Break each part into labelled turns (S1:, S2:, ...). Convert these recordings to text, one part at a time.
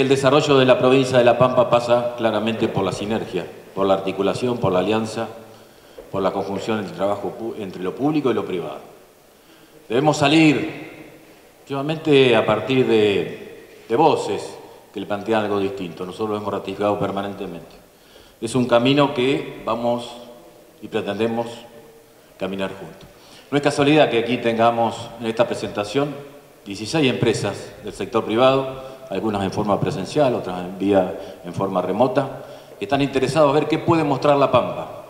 S1: El desarrollo de la provincia de La Pampa pasa claramente por la sinergia, por la articulación, por la alianza, por la conjunción entre, trabajo, entre lo público y lo privado. Debemos salir, últimamente a partir de voces que le plantean algo distinto, nosotros lo hemos ratificado permanentemente. Es un camino que vamos y pretendemos caminar juntos. No es casualidad que aquí tengamos en esta presentación 16 empresas del sector privado, algunas en forma presencial, otras en vía en forma remota, que están interesados a ver qué puede mostrar La Pampa.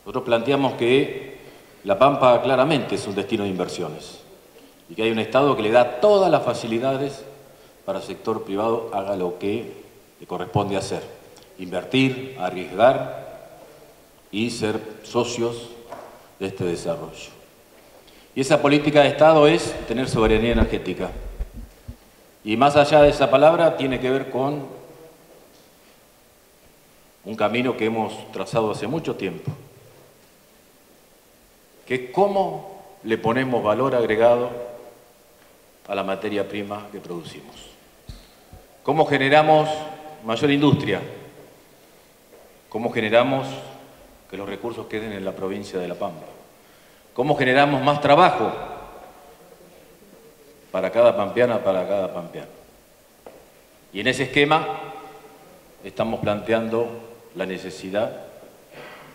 S1: Nosotros planteamos que La Pampa claramente es un destino de inversiones y que hay un Estado que le da todas las facilidades para el sector privado haga lo que le corresponde hacer, invertir, arriesgar y ser socios de este desarrollo. Y esa política de Estado es tener soberanía energética. Y más allá de esa palabra, tiene que ver con un camino que hemos trazado hace mucho tiempo, que es cómo le ponemos valor agregado a la materia prima que producimos. Cómo generamos mayor industria, cómo generamos que los recursos queden en la provincia de La Pampa, cómo generamos más trabajo para cada pampeana, para cada pampeano. Y en ese esquema estamos planteando la necesidad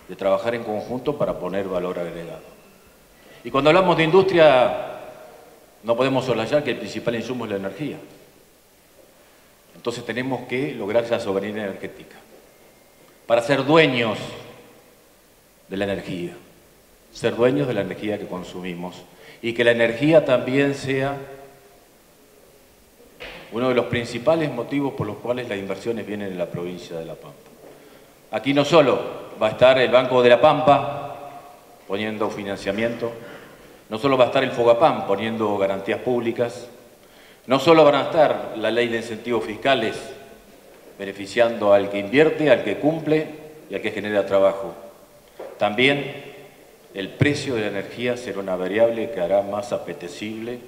S1: de trabajar en conjunto para poner valor agregado. Y cuando hablamos de industria, no podemos soslayar que el principal insumo es la energía. Entonces tenemos que lograr esa soberanía energética para ser dueños de la energía, ser dueños de la energía que consumimos y que la energía también sea uno de los principales motivos por los cuales las inversiones vienen en la provincia de La Pampa. Aquí no solo va a estar el Banco de La Pampa poniendo financiamiento, no solo va a estar el Fogapam poniendo garantías públicas, no solo van a estar la ley de incentivos fiscales beneficiando al que invierte, al que cumple y al que genera trabajo. También el precio de la energía será una variable que hará más apetecible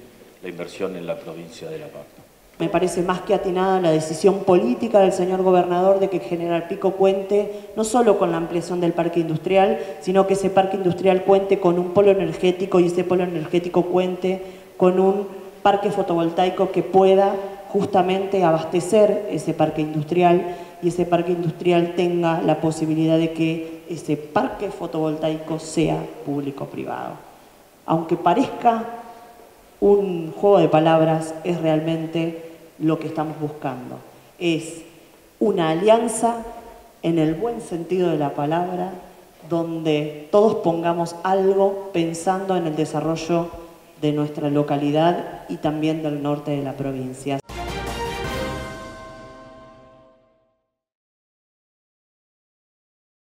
S1: la inversión en la provincia de La Pampa
S2: me parece más que atinada la decisión política del señor gobernador de que General Pico cuente no solo con la ampliación del parque industrial, sino que ese parque industrial cuente con un polo energético y ese polo energético cuente con un parque fotovoltaico que pueda justamente abastecer ese parque industrial y ese parque industrial tenga la posibilidad de que ese parque fotovoltaico sea público-privado. Aunque parezca un juego de palabras, es realmente lo que estamos buscando. Es una alianza en el buen sentido de la palabra, donde todos pongamos algo pensando en el desarrollo de nuestra localidad y también del norte de la provincia.